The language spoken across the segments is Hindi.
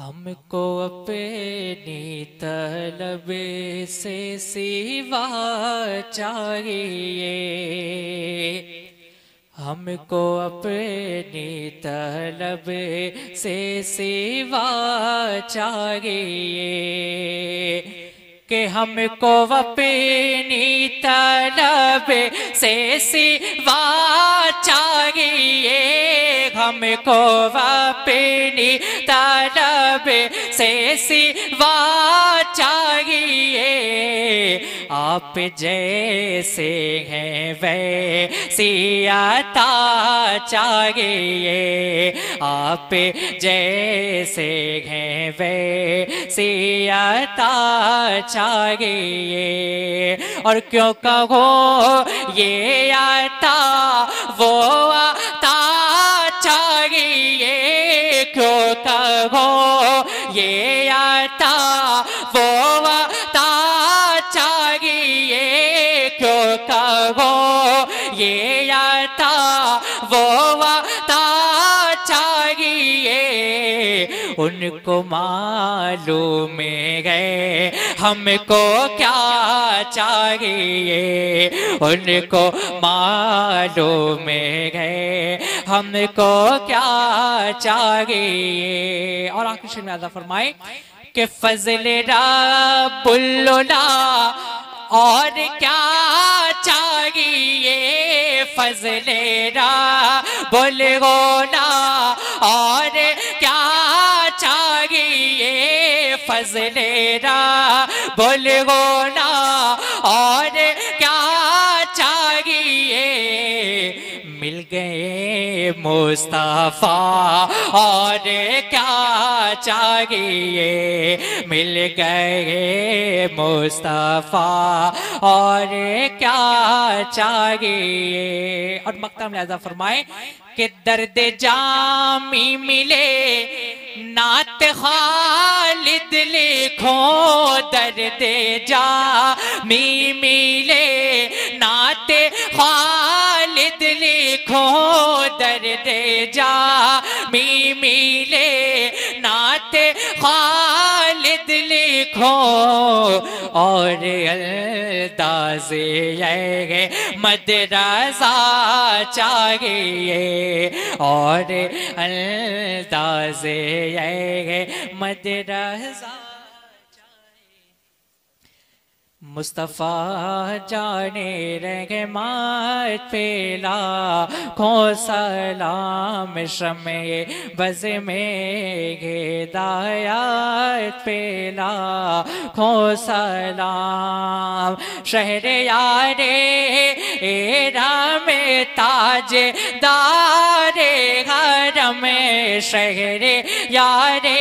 हमको अपनी तलब से सिवा चाहिए। हमको अपनी तलब से सिवा चाहिए कि हमको अपनी तलब से सिवा चाहिए। हमको अपनी तलब से सिवा चाहिए आप जैसे हैं वैसी आता चाहिए आप जैसे हैं वैसी आता चाहिए और क्यों कहो ये आता, वो आता कहो ये आता उनको मालूम गए हमको क्या चाहिए? उनको मालूम गए हमको क्या चाहिए? और आखिर में आजा फरमाए कि फजल बुल्ला और क्या चाहिए? फजलेरा बोलो ना और फजलेरा बोलो ना मुस्तफ़ा, और क्या चाहिए? मिल गए मुस्तफ़ा, और क्या चाहिए? और मक्ता में आजा फरमाए कि दर्द जामी मिले, नात खालिद लिखो, दर्द जामी मिले। दर्द जा मी मिले नात खालिद लिखो। और अलदाजे मदरसा चाहिए और अलदाजे मदरसा मुस्तफ़ा जाने रहे मात पेला खो सलाम शमे बज में दायात पेला खो सलाम शहर यारे एरा में ताज दारे घर में शहर यारे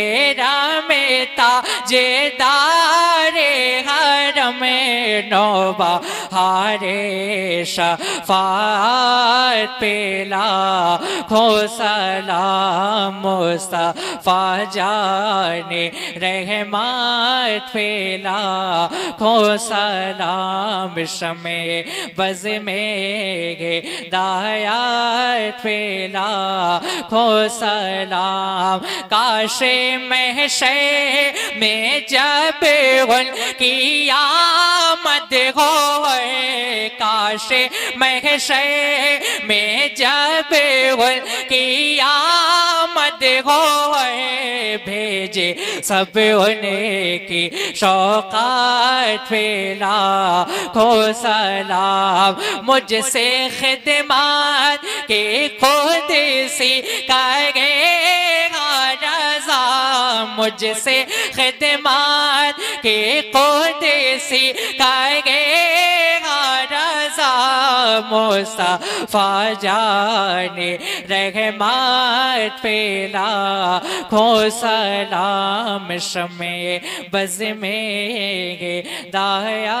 एरा में ताजे दारे। में नोबा, हारे शफात पेला खो सलाम मुस्तफ़ा जाने रहमत पेला खो सलाम बज में गे दायात पेला खो सलाम काशे महशे में जब उन की आमद हो काश महशे में जब की आमद हो भेजे सब उन्हें की शौकात फेला खो सलाम मुझसे खिदमत के खुद सी रजा। मुझसे खिदमत के खुद सी करेगा रजा मुस्तफ़ा जाने रहमत पेला खो सलाम शमे बज में गे दाया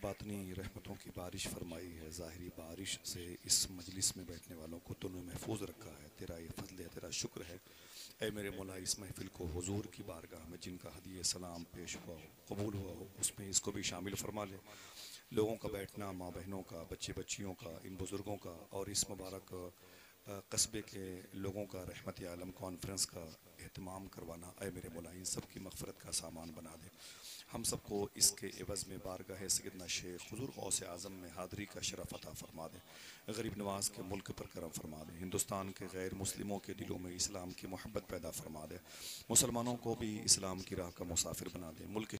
बातनी रहमतों की बारिश फरमाई है, ज़ाहरी बारिश से इस मजलिस में बैठने वालों को तूने महफूज रखा है। तेरा ये फजल है, तेरा शुक्र है। ए मेरे मौला, इस महफिल को हुजूर की बारगाह में जिनका हदिय सलाम पेश हुआ हो, कबूल हुआ हो, उसमें इसको भी शामिल फरमा ले। लोगों का बैठना माँ बहनों का बच्चे बच्चियों का, इन बुज़ुर्गों का और इस मुबारक कस्बे के लोगों का रहमत आलम कॉन्फ्रेंस का अहतमाम करवाना। अय मेरे मौला इन सब की मगफ़रत का सामान बना दे। हम सबको इसके एवज़ में बारगाह सैदना शेख हजूर गौस आज़म में हादरी का शरफ अता फरमा दें। गरीब नवाज़ के मुल्क पर करम फरमा दें। हिंदुस्तान के गैर मुस्लिमों के दिलों में इस्लाम की मोहब्बत पैदा फरमा दें। मुसलमानों को भी इस्लाम की राह का मुसाफिर बना दें। मुल्क